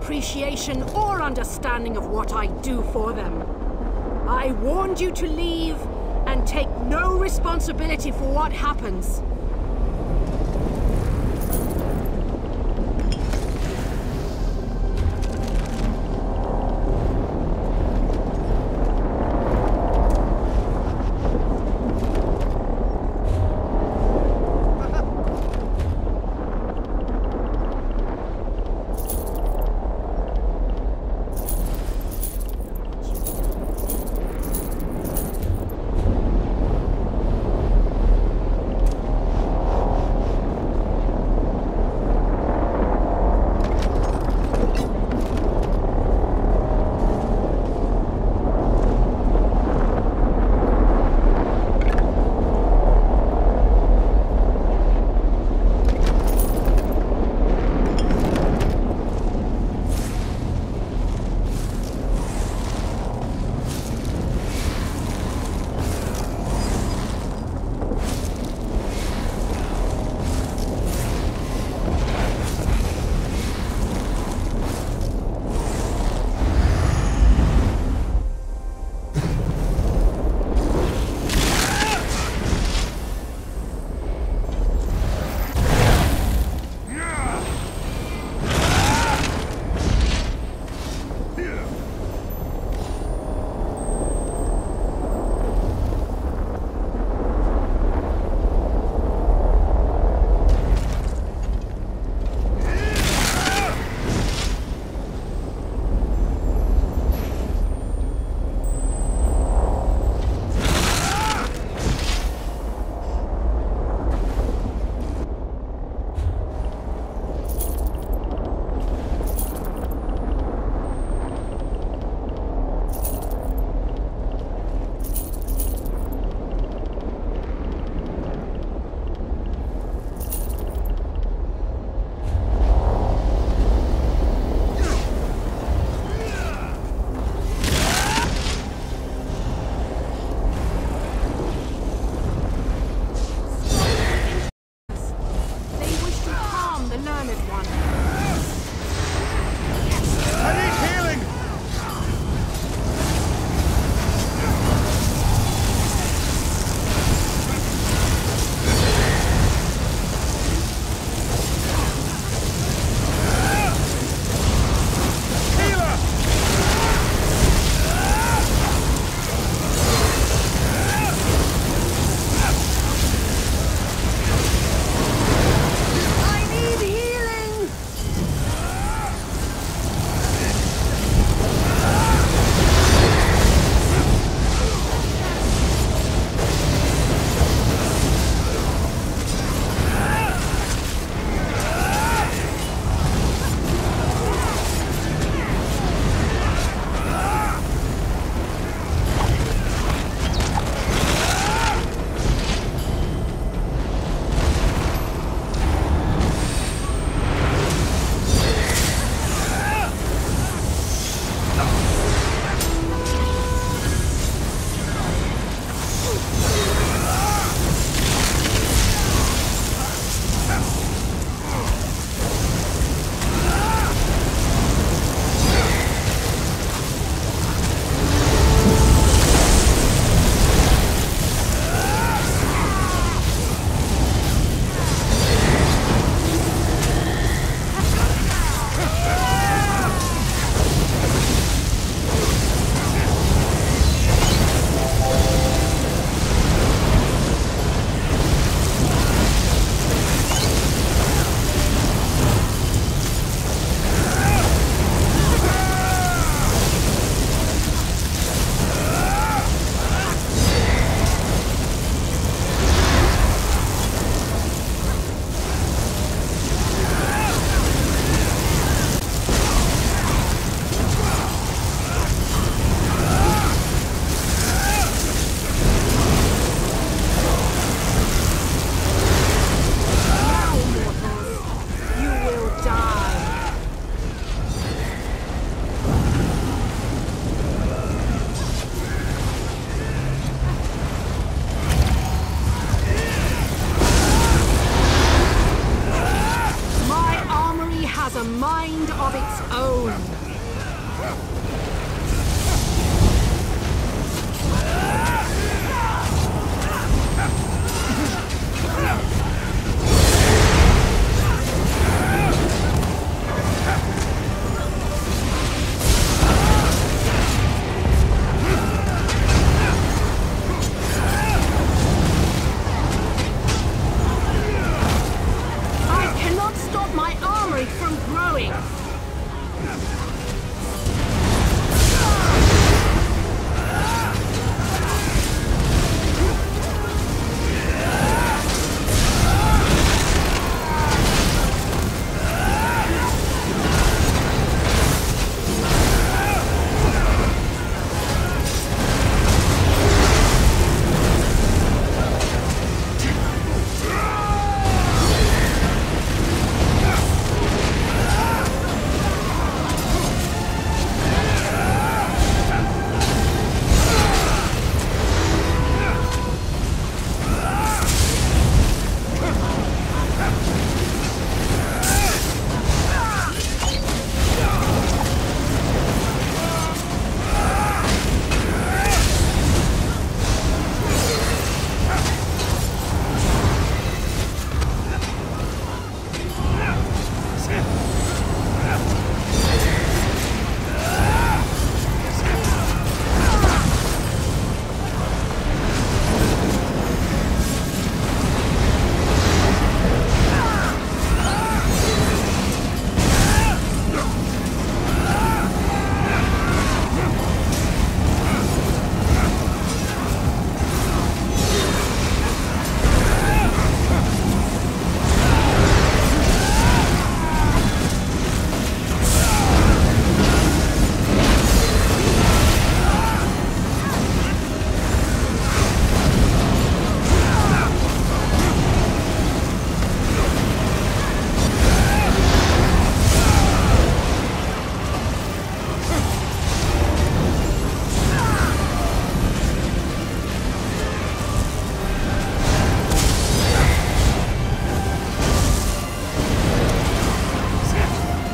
appreciation or understanding of what I do for them. I warned you to leave and take no responsibility for what happens.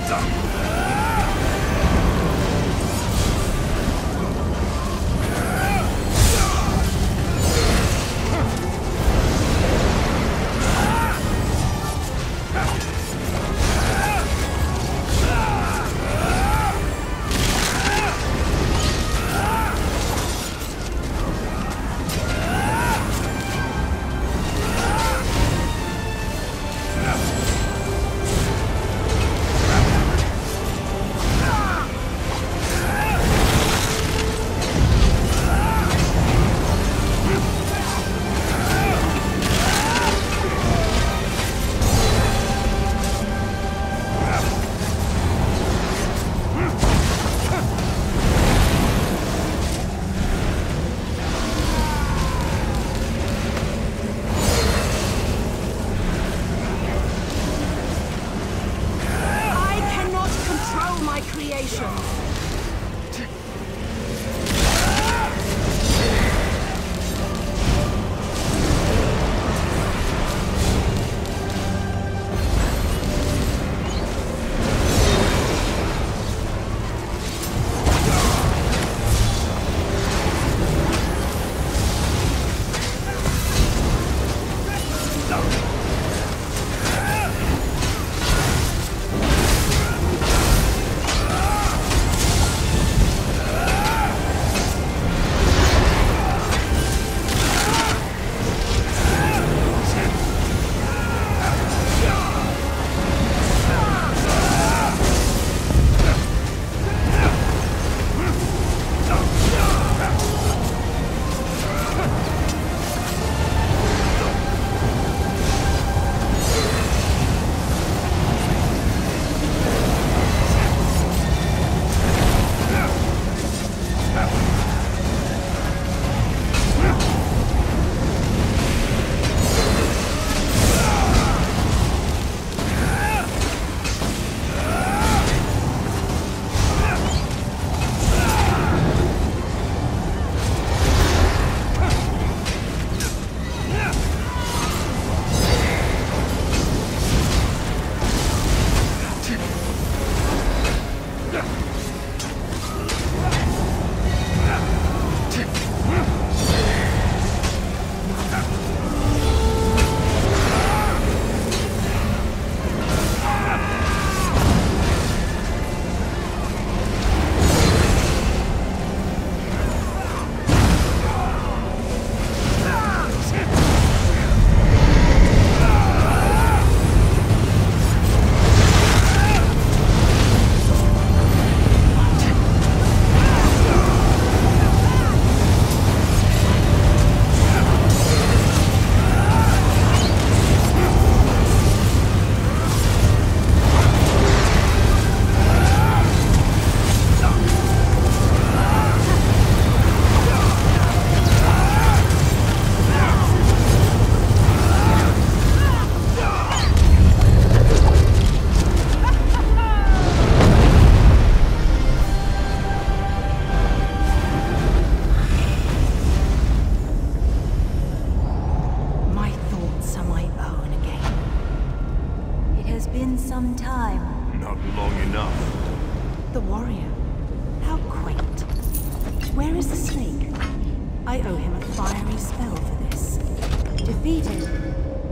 掌握。some time. Not long enough. The warrior. How quaint. Where is the snake? I owe him a fiery spell for this. Defeated,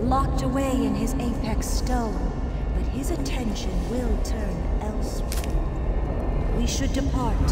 locked away in his apex stone, but his attention will turn elsewhere. We should depart.